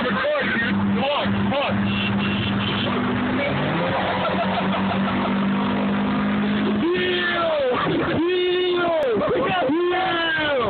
Record, dude. Come on, come on.